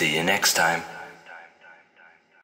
See you next time.